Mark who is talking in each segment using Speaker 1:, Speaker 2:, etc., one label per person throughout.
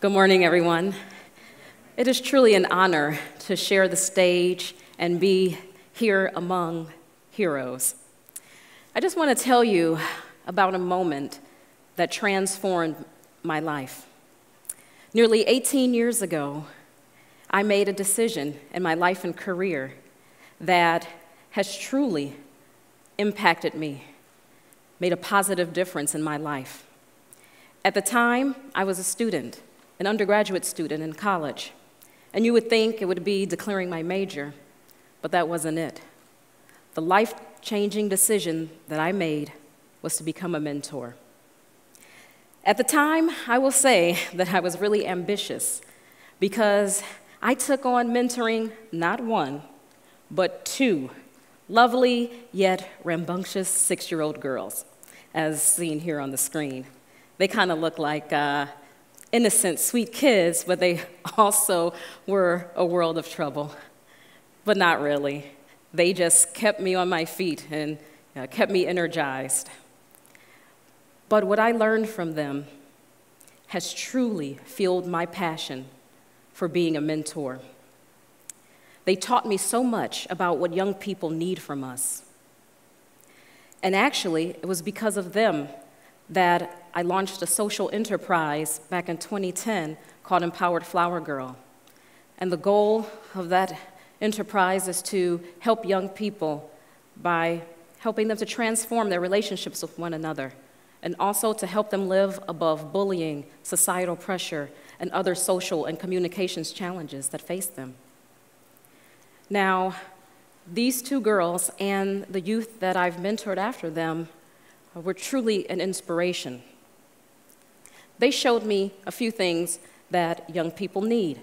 Speaker 1: Good morning, everyone. It is truly an honor to share the stage and be here among heroes. I just want to tell you about a moment that transformed my life. Nearly 18 years ago, I made a decision in my life and career that has truly impacted me, made a positive difference in my life. At the time, I was a student, an undergraduate student in college, and you would think it would be declaring my major, but that wasn't it. The life changing decision that I made was to become a mentor. At the time, I will say that I was really ambitious because I took on mentoring not one, but two lovely yet rambunctious six year old girls, as seen here on the screen. They kind of look like uh, innocent, sweet kids, but they also were a world of trouble. But not really. They just kept me on my feet and uh, kept me energized. But what I learned from them has truly fueled my passion for being a mentor. They taught me so much about what young people need from us. And actually, it was because of them that I launched a social enterprise back in 2010 called Empowered Flower Girl. And the goal of that enterprise is to help young people by helping them to transform their relationships with one another and also to help them live above bullying, societal pressure, and other social and communications challenges that face them. Now, these two girls and the youth that I've mentored after them were truly an inspiration. They showed me a few things that young people need.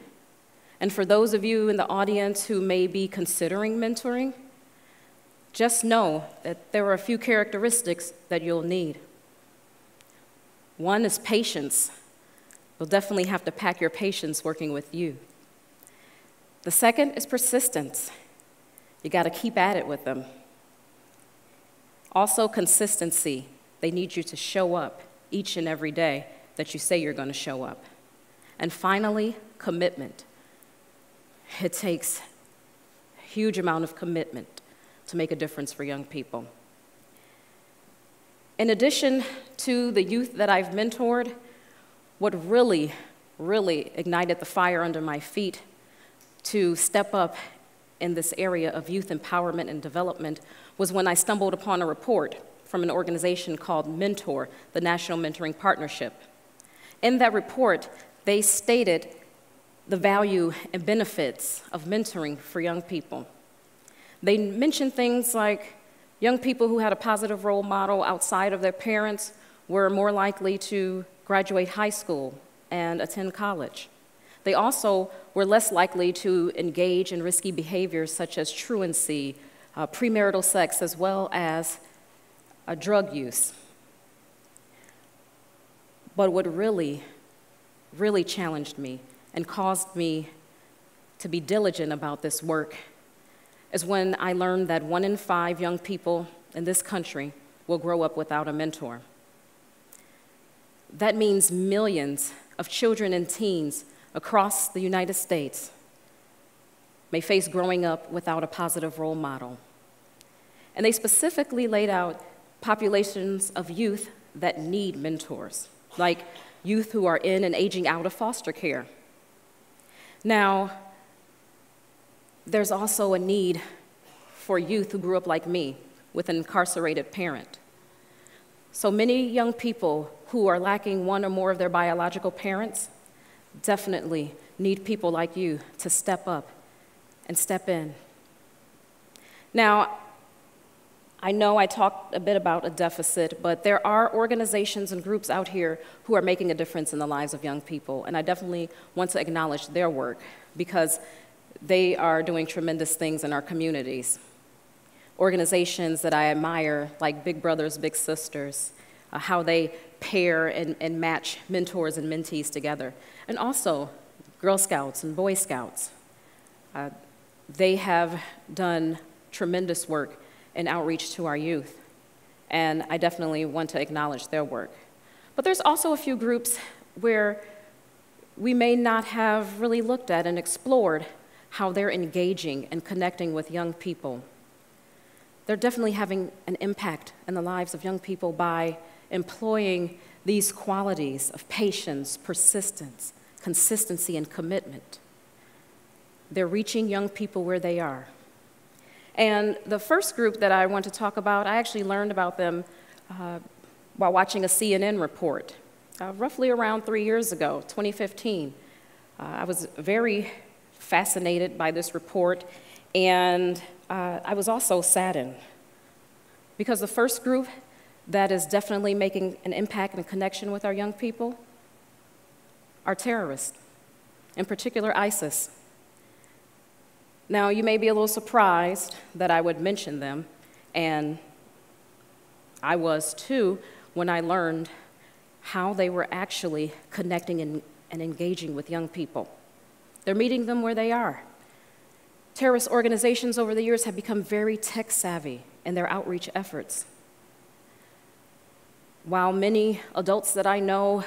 Speaker 1: And for those of you in the audience who may be considering mentoring, just know that there are a few characteristics that you'll need. One is patience. You'll definitely have to pack your patience working with you. The second is persistence. You got to keep at it with them. Also, consistency. They need you to show up each and every day that you say you're going to show up. And finally, commitment. It takes a huge amount of commitment to make a difference for young people. In addition to the youth that I've mentored, what really, really ignited the fire under my feet to step up in this area of youth empowerment and development was when I stumbled upon a report from an organization called Mentor, the National Mentoring Partnership. In that report, they stated the value and benefits of mentoring for young people. They mentioned things like young people who had a positive role model outside of their parents were more likely to graduate high school and attend college. They also were less likely to engage in risky behaviors such as truancy, uh, premarital sex, as well as uh, drug use. But what really, really challenged me and caused me to be diligent about this work is when I learned that one in five young people in this country will grow up without a mentor. That means millions of children and teens across the United States may face growing up without a positive role model. And they specifically laid out populations of youth that need mentors, like youth who are in and aging out of foster care. Now, there's also a need for youth who grew up like me with an incarcerated parent. So many young people who are lacking one or more of their biological parents definitely need people like you to step up and step in. Now, I know I talked a bit about a deficit, but there are organizations and groups out here who are making a difference in the lives of young people, and I definitely want to acknowledge their work because they are doing tremendous things in our communities. Organizations that I admire, like Big Brothers Big Sisters, uh, how they pair and, and match mentors and mentees together. And also, Girl Scouts and Boy Scouts. Uh, they have done tremendous work in outreach to our youth, and I definitely want to acknowledge their work. But there's also a few groups where we may not have really looked at and explored how they're engaging and connecting with young people. They're definitely having an impact in the lives of young people by employing these qualities of patience, persistence, consistency, and commitment. They're reaching young people where they are. And the first group that I want to talk about, I actually learned about them uh, while watching a CNN report, uh, roughly around three years ago, 2015. Uh, I was very fascinated by this report, and uh, I was also saddened because the first group that is definitely making an impact and connection with our young people are terrorists, in particular ISIS. Now, you may be a little surprised that I would mention them, and I was too when I learned how they were actually connecting and, and engaging with young people. They're meeting them where they are. Terrorist organizations over the years have become very tech savvy in their outreach efforts. While many adults that I know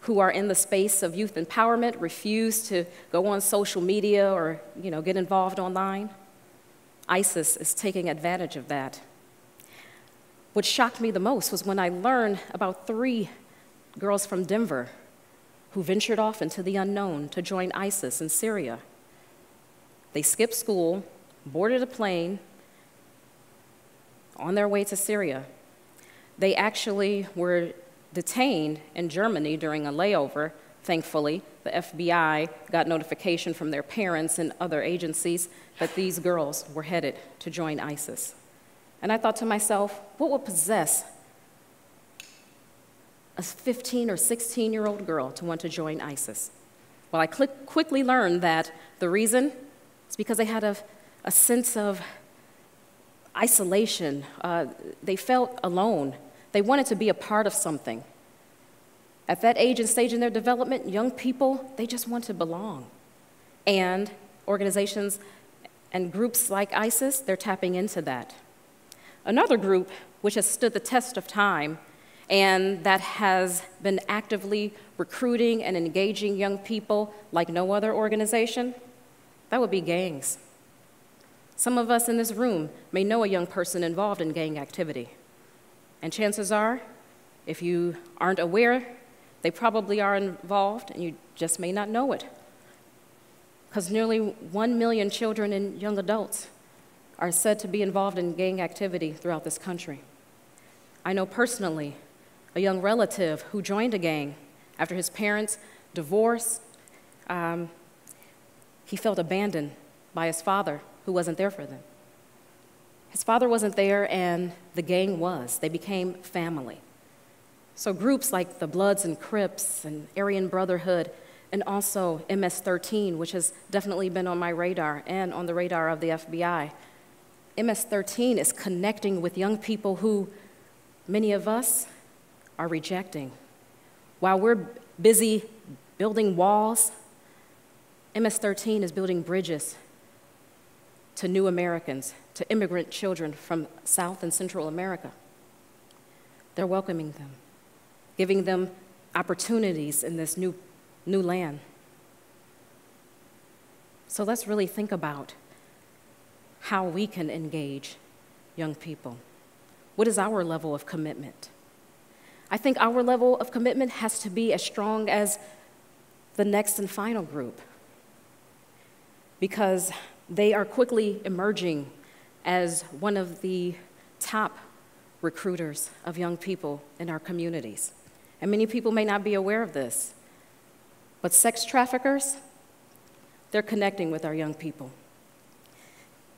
Speaker 1: who are in the space of youth empowerment refuse to go on social media or you know, get involved online, ISIS is taking advantage of that. What shocked me the most was when I learned about three girls from Denver who ventured off into the unknown to join ISIS in Syria. They skipped school, boarded a plane on their way to Syria. They actually were detained in Germany during a layover. Thankfully, the FBI got notification from their parents and other agencies that these girls were headed to join ISIS. And I thought to myself, what would possess a 15 or 16 year old girl to want to join ISIS? Well, I quickly learned that the reason is because they had a, a sense of isolation. Uh, they felt alone. They wanted to be a part of something. At that age and stage in their development, young people, they just want to belong. And organizations and groups like ISIS, they're tapping into that. Another group which has stood the test of time and that has been actively recruiting and engaging young people like no other organization, that would be gangs. Some of us in this room may know a young person involved in gang activity. And chances are, if you aren't aware, they probably are involved and you just may not know it. Because nearly 1 million children and young adults are said to be involved in gang activity throughout this country. I know personally a young relative who joined a gang after his parents' divorce. Um, he felt abandoned by his father, who wasn't there for them. His father wasn't there, and the gang was. They became family. So, groups like the Bloods and Crips and Aryan Brotherhood, and also MS 13, which has definitely been on my radar and on the radar of the FBI. MS 13 is connecting with young people who many of us are rejecting. While we're busy building walls, MS 13 is building bridges to new Americans, to immigrant children from South and Central America. They're welcoming them, giving them opportunities in this new, new land. So let's really think about how we can engage young people. What is our level of commitment? I think our level of commitment has to be as strong as the next and final group because they are quickly emerging as one of the top recruiters of young people in our communities. And many people may not be aware of this, but sex traffickers, they're connecting with our young people.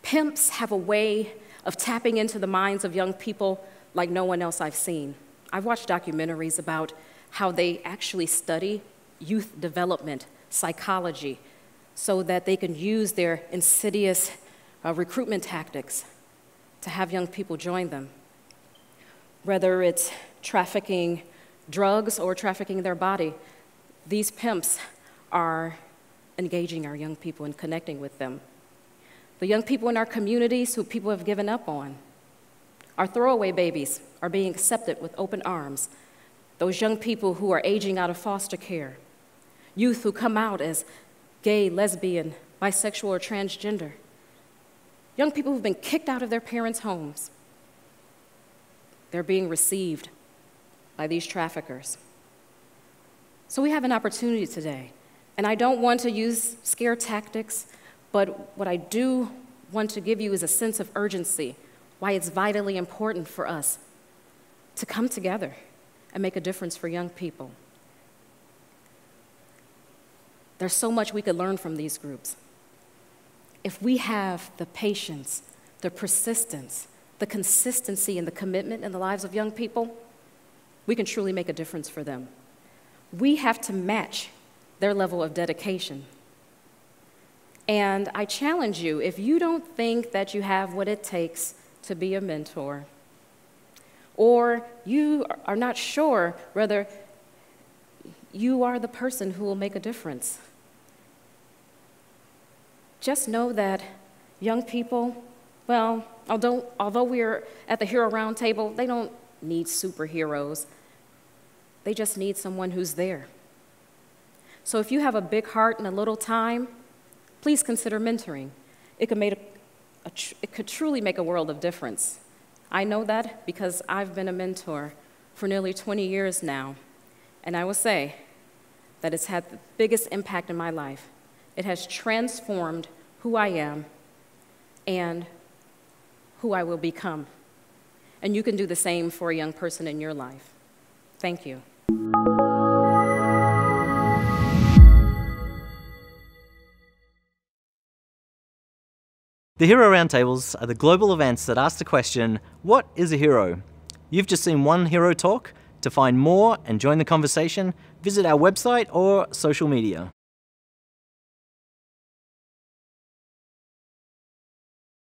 Speaker 1: Pimps have a way of tapping into the minds of young people like no one else I've seen. I've watched documentaries about how they actually study youth development, psychology, so that they can use their insidious uh, recruitment tactics to have young people join them. Whether it's trafficking drugs or trafficking their body, these pimps are engaging our young people and connecting with them. The young people in our communities who people have given up on, our throwaway babies are being accepted with open arms. Those young people who are aging out of foster care. youth who come out as gay, lesbian, bisexual, or transgender, young people who've been kicked out of their parents' homes. They're being received by these traffickers. So we have an opportunity today. And I don't want to use scare tactics, but what I do want to give you is a sense of urgency, why it's vitally important for us to come together and make a difference for young people. There's so much we could learn from these groups. If we have the patience, the persistence, the consistency, and the commitment in the lives of young people, we can truly make a difference for them. We have to match their level of dedication. And I challenge you if you don't think that you have what it takes to be a mentor, or you are not sure whether you are the person who will make a difference, just know that young people, well, although, although we're at the Hero Roundtable, they don't need superheroes. They just need someone who's there. So if you have a big heart and a little time, please consider mentoring. It could, make a, a it could truly make a world of difference. I know that because I've been a mentor for nearly 20 years now, and I will say that it's had the biggest impact in my life. It has transformed who I am and who I will become. And you can do the same for a young person in your life. Thank you.
Speaker 2: The Hero Roundtables are the global events that ask the question what is a hero? You've just seen one hero talk. To find more and join the conversation, visit our website or social media.